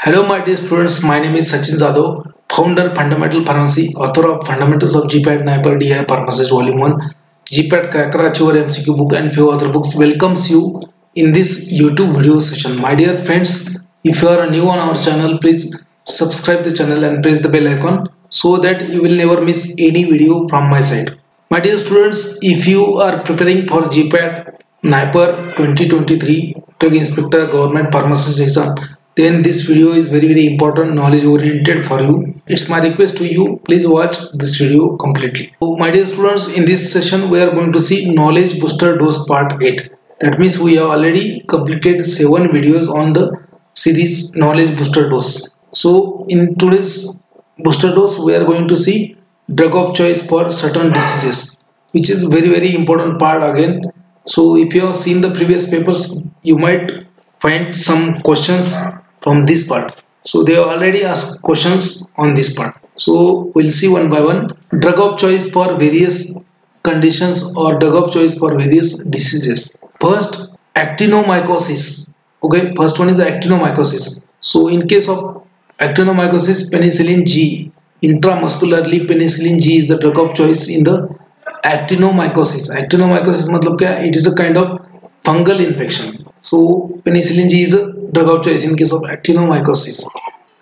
Hello, my dear students. My name is Sachin Zadav, founder Fundamental Pharmacy, author of Fundamentals of GPAT NIPER DI Pharmacist Volume 1, GPAT Kakrachur MCQ book, and few other books. Welcomes you in this YouTube video session. My dear friends, if you are new on our channel, please subscribe the channel and press the bell icon so that you will never miss any video from my side. My dear students, if you are preparing for GPAT NIPER 2023 Drug Inspector Government Pharmacist exam, then this video is very very important knowledge oriented for you. It's my request to you please watch this video completely. So my dear students in this session we are going to see knowledge booster dose part 8 that means we have already completed seven videos on the series knowledge booster dose. So in today's booster dose we are going to see drug of choice for certain diseases which is very very important part again. So if you have seen the previous papers you might find some questions from this part. So they already asked questions on this part. So we'll see one by one. Drug of choice for various conditions or drug of choice for various diseases. First actinomycosis. Okay first one is actinomycosis. So in case of actinomycosis penicillin g. Intramuscularly penicillin g is the drug of choice in the actinomycosis. Actinomycosis means it is a kind of fungal infection. So penicillin g is a drug of choice in case of actinomycosis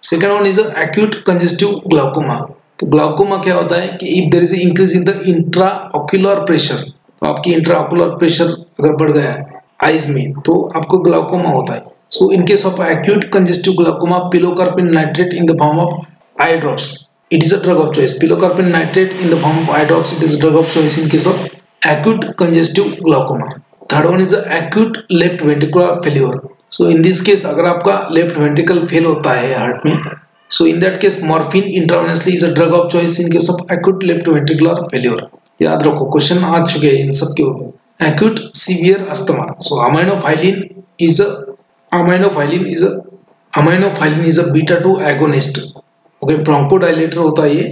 second one is acute congestive glaucoma तो glaucoma क्या होता है कि if there is increase in the intraocular pressure तो आपकी intraocular pressure अगर बढ़ गया है आइज़ में तो आपको ग्लाउकोमा होता है so in case of acute congestive glaucoma pilocarpine nitrate in the form of eye drops it is a drug of choice pilocarpine nitrate in the form of eye drops it is a drug of choice in case of acute congestive glaucoma third one is acute left ventricular failure so in this case अगर आपका left ventricle fail होता है heart में so in that case morphine intravenously is a drug of choice in case of acute left ventricular failure याद रखो question आ चुके हैं इन सब के ऊपर। Acute severe asthma so aminophylline is a aminophylline is a aminophylline is a beta 2 agonist okay bronchodilator होता है ये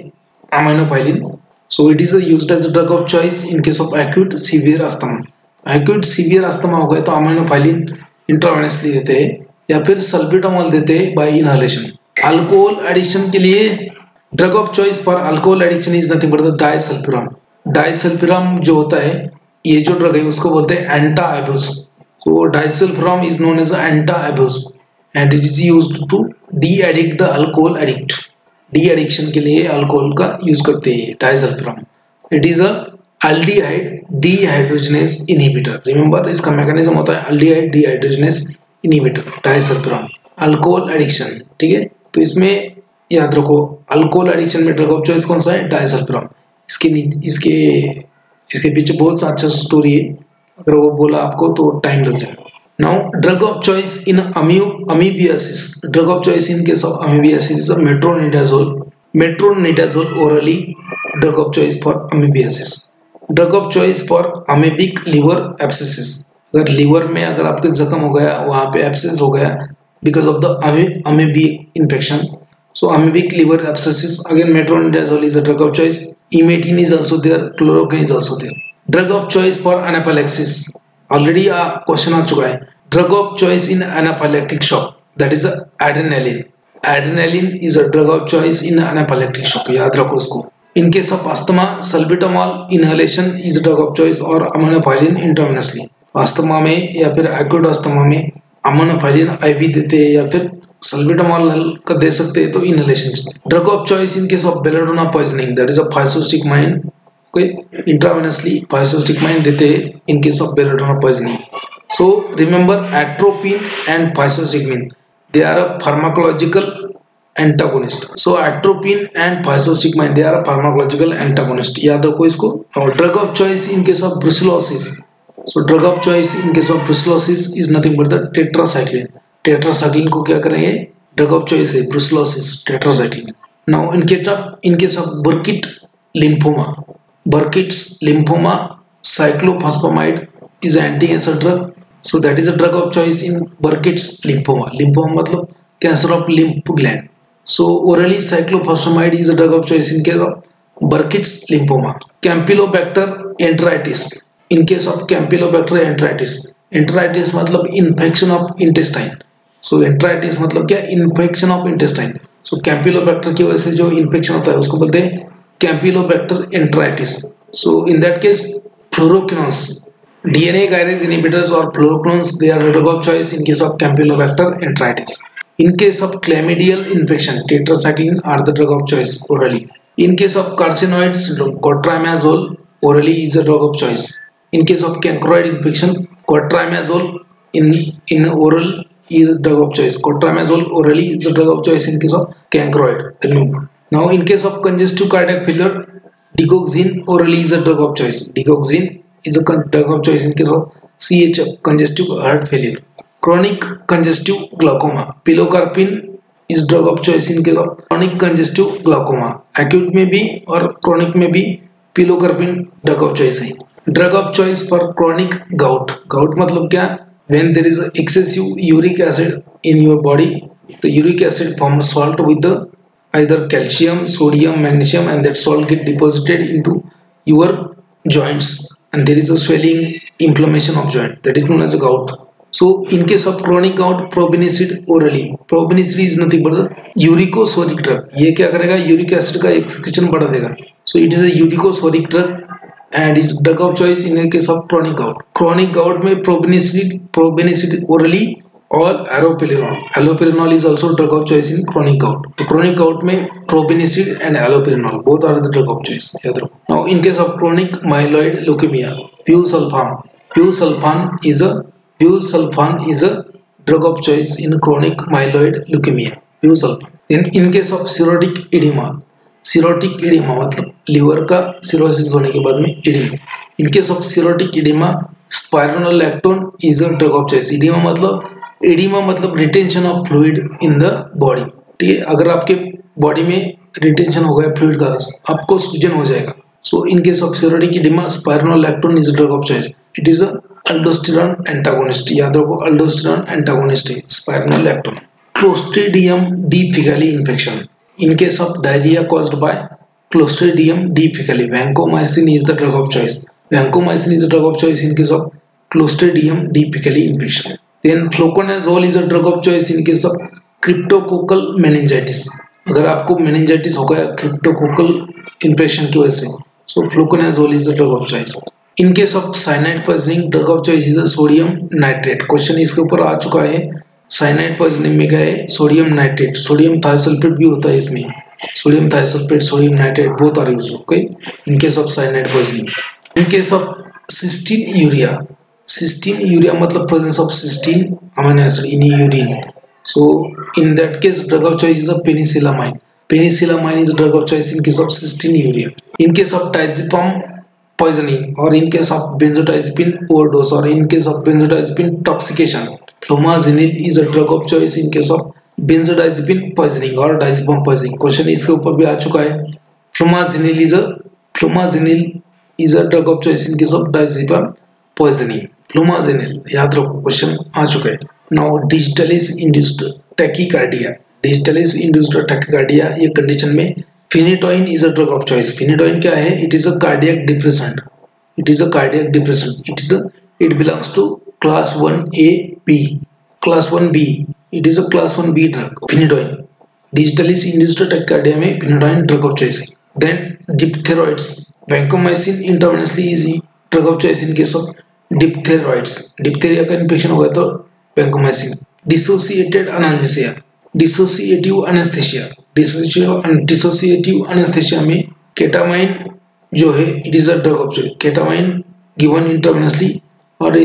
aminophylline so it is used as a drug of choice in case of acute severe asthma acute severe asthma हो गए तो aminophylline intravenously देते हैं, या फिर सल्ब्यूटामॉल देते हैं बाय इनहेलेशन अल्कोहल एडिक्शन के लिए drug of choice for alcohol addiction is nothing but the disulfiram disulfiram जो होता है, ये जो ड्रग है, उसको बोलते हैं Antabuse so disulfiram is known as Antabuse and it is used to deaddict the alcohol addict deaddiction के लिए अल्कोहल का यूज़ करते हैं disulfiram it is a aldehyde dehydrogenase inhibitor remember इसका मैकेनिज्म होता है aldehyde dehydrogenase inhibitor disulfiram alcohol addiction ठीक है? तो इसमें याद रखो अल्कोहल एडिक्शन में ड्रग ऑफ़ चॉइस कौन सा है? डाइसल्फ्यूराम इसके इसके इसके पीछे बहुत सा अच्छा स्टोरी है। अगर वो बोला आपको तो टाइम लग जाएगा। Now, drug of choice in amoebiasis. Drug of choice in case of amoebiasis is a metronidazole. Metronidazole orally drug of choice drug of choice for amoebic liver abscess अगर लीवर में अगर आपके जख्म हो गया, वहाँ पे एब्सेस हो गया because of the amoeba infection so amoebic liver abscess again metronidazole is a drug of choice emetine is also there chloroquine is also there drug of choice for anaphylaxis already question आ चुका है. Drug of choice in anaphylactic shock that is adrenaline adrenaline is a drug of choice in anaphylactic shock याद रखो उसको in case of asthma salbutamol inhalation is drug of choice और अमोनोफाइलिन इंटरवेनसली asthma में या फिर acute asthma में aminophylline IV देते हैं या फिर सल्बिटामॉल का दे सकते हैं तो inhalation drug of choice in case of belladonna poisoning that is a physostigmine okay? Intravenously physostigmine देते हैं in case of belladonna poisoning. So, remember atropine and physostigmine they are a pharmacological so atropine and physostigmine they are a pharmacological antagonist याद रखो इसको और drug of choice in case of brucellosis so drug of choice in case of brucellosis is nothing but the tetracycline tetracycline को क्या करेंगे drug of choice है brucellosis tetracycline now in case of in case of Burkitt lymphoma Burkitt's lymphoma cyclophosphamide is an anti-cancer drug. So that is a drug of choice in Burkitt's lymphoma. Lymphoma मतलब cancer of lymph gland. So orally cyclophosphamide is a drug of choice in case of Burkitt's lymphoma. Campylobacter enteritis. In case of Campylobacter enteritis. Enteritis मतलब infection of intestine. So enteritis मतलब क्या infection of intestine so campylobacter की वजह से जो infection होता है उसको बोलते हैं campylobacter enteritis so in that case fluoroquinolones DNA kinase inhibitors or fluoroquinolones they are drug of choice in case of Campylobacter enteritis. In case of chlamydial infection, tetracycline are the drug of choice orally. In case of carcinoid syndrome, cotrimazole orally is a drug of choice. In case of cankeroid infection, cotrimazole in in oral is a drug of choice. Cotrimazole orally is a drug of choice in case of cankeroid. Now, in case of congestive cardiac failure, digoxin orally is a drug of choice. Digoxin is a drug of choice in case of CHF, congestive heart failure. Chronic congestive glaucoma, pilocarpine of choice in case of chronic congestive glaucoma. Acute में भी और chronic में भी pilocarpine drug of choice है. Drug of choice for chronic gout. Gout मतलब क्या? There is excessive uric acid in your body, the uric acid forms salt with the either calcium, sodium, magnesium, and that salt get deposited into your joints and there is a swelling inflammation of joint that is known as a gout so in case of chronic gout probenecid orally probenecid is nothing but the uricosuric drug ये क्या करेगा uric acid का excretion बढ़ा देगा so it is a uricosuric drug and is drug of choice in case of chronic gout chronic gout में probenecid probenecid orally or allopurinol allopurinol is also drug of choice in chronic gout तो chronic gout में probenecid and allopurinol both are the drug of choice याद रखो now in case of chronic myeloid leukemia busulfan busulfan is a busulfan is a drug of choice in chronic myeloid leukemia. Busulfan. Then in case of cirrhotic edema. Cirrhotic edema मतलब liver का cirrhosis होने के बाद में oedema in case of cirrhotic oedema spironolactone is a drug of choice oedema मतलब oedema मतलब retention of fluid in the body ठीक है? अगर आपके बॉडी में रिटेंशन हो गया फ्लूइड का आपको सूजन हो जाएगा. So in case of cirrhotic oedema spironolactone is a drug of choice it is aldosterone antagonist याद रखो अल्डोस्टेरॉन एंटागोनिस्ट है spironolactone clostridium infection in case of diarrhoea caused by clostridium difficile vancomycin is the drug of choice vancomycin is the drug of choice in case of clostridium difficile infection then fluconazole is a drug of choice in case of cryptococcal meningitis अगर आपको meningitis हो cryptococcal infection की वजह से so fluconazole is the drug of choice case of cyanide poisoning drug of choice is a sodium nitrate question इसके ऊपर आ चुका है साइनाइड पॉइजनिंग में गए सोडियम नाइट्रेट सोडियम थायोसल्फेट भी होता है इसमें sodium thiosulphate sodium nitrate both are used okay in case of cyanide poisoning in case of cystinuria cystinuria मतलब presence of cystine amino acid in urine so in that case drug of choice is a penicillamine penicillamine is a drug of choice in case of cystinuria in case of diazepam poisoning or in case of benzodiazepine overdose or in case of benzodiazepine toxication flumazenil is a drug of choice in case of benzodiazepine poisoning और diazepam poisoning question इसके ऊपर भी आ चुका है। Flumazenil is a flumazenil is a drug of choice in case of diazepam poisoning flumazenil याद रखो question आ चुका है। Now digitalis induced tachycardia digitalis induced tachycardia ये कंडीशन में phenytoin is a drug of choice phenytoin क्या है it is a cardiac depressant it is a cardiac depressant it is a it belongs to class 1A B class 1B it is a class 1B drug phenytoin digitally induced tachycardia में phenytoin drug of choice है then diphtheroids vancomycin intravenously is drug of choice in case of diphtheroids diphtheria का infection हो गया तो vancomycin dissociated analgesia dissociative anesthesia dissociative anesthesia में ketamine जो है is a drug of choice ketamine given intravenously और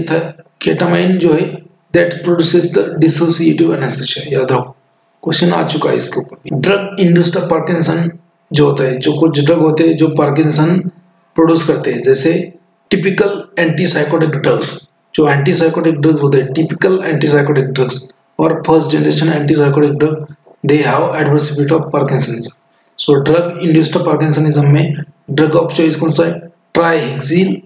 ketamine जो है that produces the dissociative anaesthesia याद रखो। क्वेश्चन आ चुका है इसके ऊपर। ड्रग इंड्यूस्ड पार्किंसन जो होता है, जो कुछ ड्रग होते हैं, जो पार्किंसन प्रोड्यूस करते हैं, जैसे टिपिकल एंटीसाइकोटिक ड्रग्स जो एंटीसाइकोटिक ड्रग्स होते हैं टिपिकल एंटीसाइकोटिक ड्रग्स और first generation antipsychotic drug they have adverse effect of parkinsonism so drug induced parkinsonism में ड्रग ऑफ़ चॉइस कौन सा है ट्राइहेक्सिल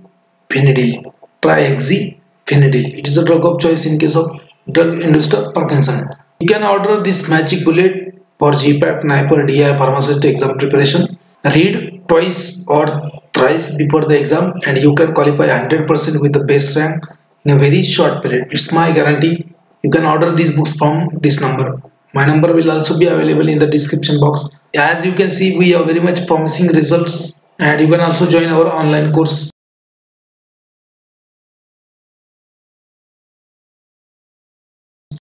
फिनिडिल ट्राइहेक्सिल Phenidil. It is a drug of choice in case of drug-induced Parkinson. You can order this magic bullet for GPAT, NIPER, DI, pharmacist exam preparation. Read twice or thrice before the exam and you can qualify 100% with the best rank in a very short period. It's my guarantee. you can order these books from this number my number will also be available in the description box. As you can see we have very much promising results and you can also join our online course